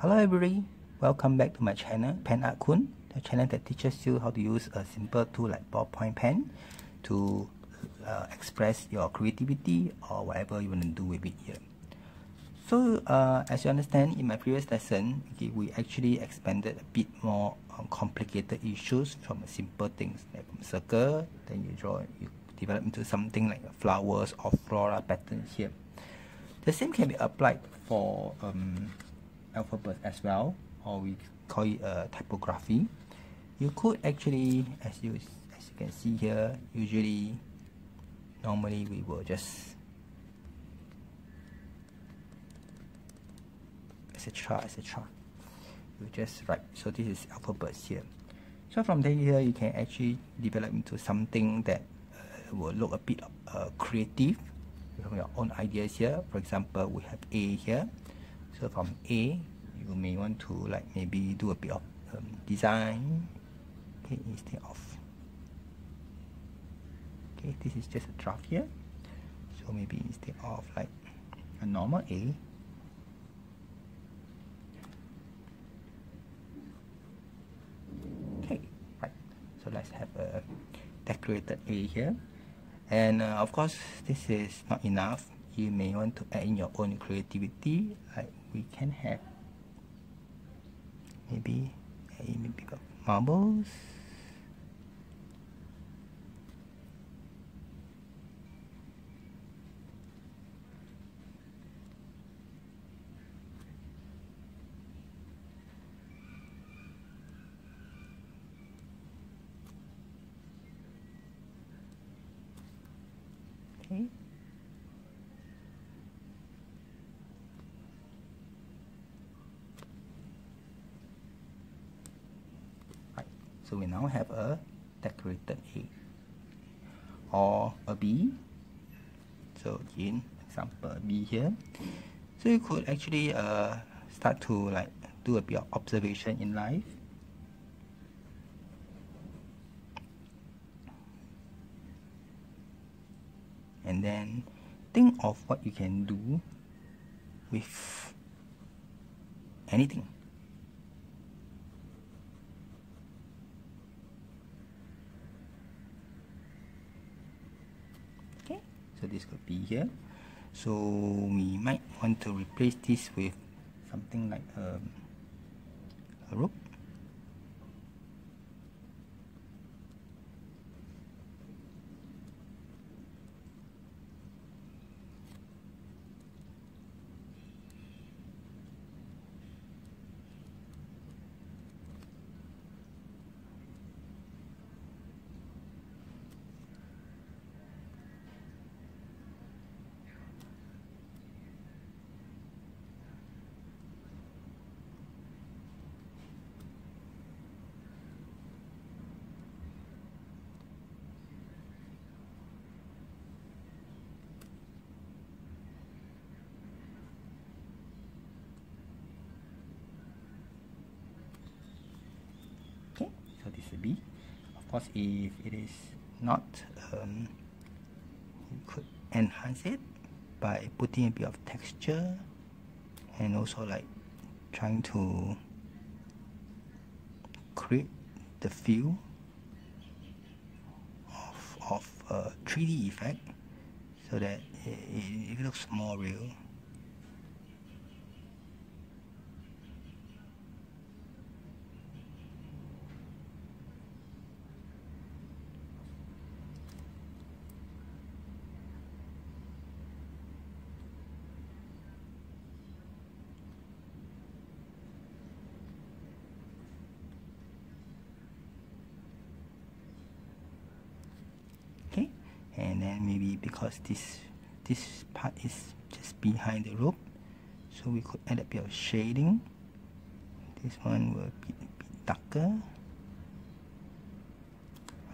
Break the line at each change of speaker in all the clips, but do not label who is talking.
Hello everybody, welcome back to my channel, PenArt Kwoon, the channel that teaches you how to use a simple tool like ballpoint pen to uh, express your creativity or whatever you want to do with it here. So uh, as you understand, in my previous lesson, okay, we actually expanded a bit more on complicated issues from simple things like circle, then you draw, you develop into something like flowers or floral patterns here. The same can be applied for um, alphabet as well, or we call it uh, typography. You could actually, as you as you can see here, usually, normally we will just etc etc. You just write. So this is alphabets here. So from there here, you can actually develop into something that uh, will look a bit uh, creative from your own ideas here. For example, we have A here. So from A, you may want to like maybe do a bit of um, design okay, instead of okay, this is just a draft here. So maybe instead of like a normal A, okay, right. So let's have a decorated A here. And uh, of course, this is not enough. You may want to add in your own creativity. Like we can have maybe a got marbles. Okay. Right. So we now have a decorated A or a B. So again, example B here. So you could actually uh, start to like do a bit of observation in life. and then think of what you can do with anything. So this could be here. So we might want to replace this with something like um, a rope. Course if it is not um, you could enhance it by putting a bit of texture and also like trying to create the feel of, of a 3D effect so that it, it looks more real okay and then maybe because this this part is just behind the rope so we could add a bit of shading. This one will be a bit darker.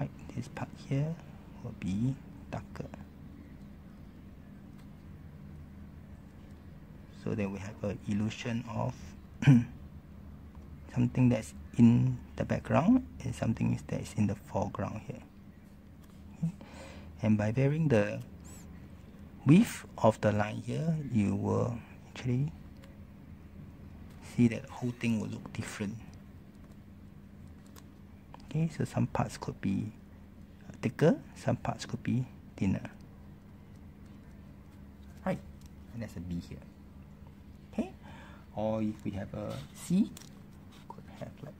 Right this part here will be darker. So then we have a illusion of something that's in the background and something that is in the foreground here and by varying the width of the line here you will actually see that the whole thing will look different. Okay, so some parts could be thicker, some parts could be thinner. Right, and there's a B here. Okay, or if we have a C, could have like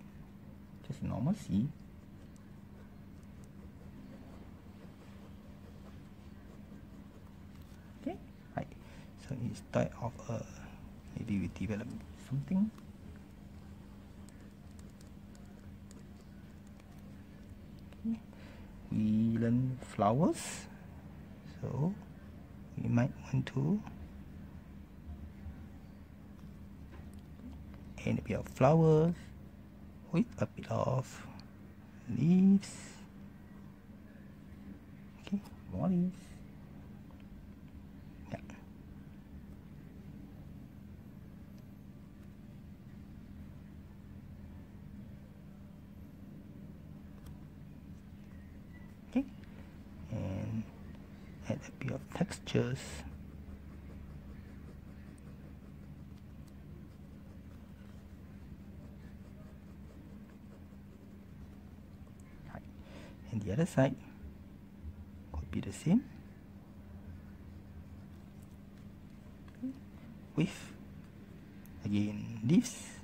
just normal C. Okay, right. So instead of a, maybe we develop something? We learn flowers so we might want to add a bit of flowers with a bit of leaves. Okay more leaves add a bit of textures. And the other side could be the same with again leaves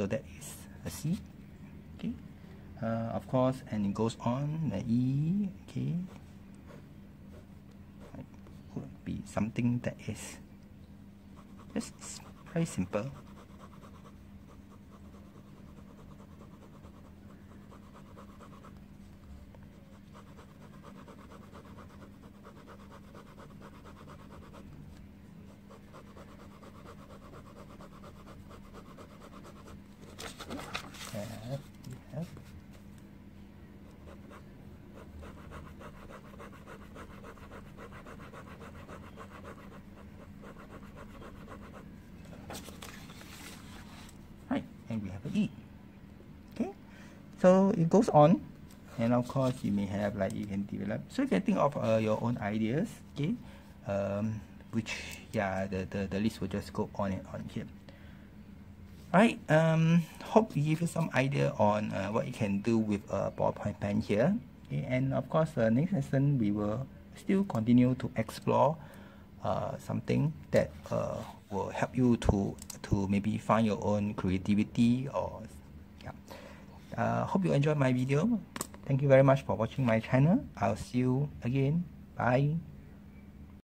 so that is a C okay? Uh, of course and it goes on the E okay? Could be something that is just very simple and we have an E. Okay, so it goes on, and of course you may have like you can develop. So you can think of uh, your own ideas. Okay, um, which yeah, the, the the list will just go on and on here. Alright, um, hope we give you some idea on uh, what you can do with a ballpoint pen here. Okay, and of course, the uh, next lesson we will still continue to explore uh, something that uh, will help you to to maybe find your own creativity or yeah. Uh, hope you enjoy my video. Thank you very much for watching my channel. I'll see you again. Bye